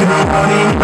Oh,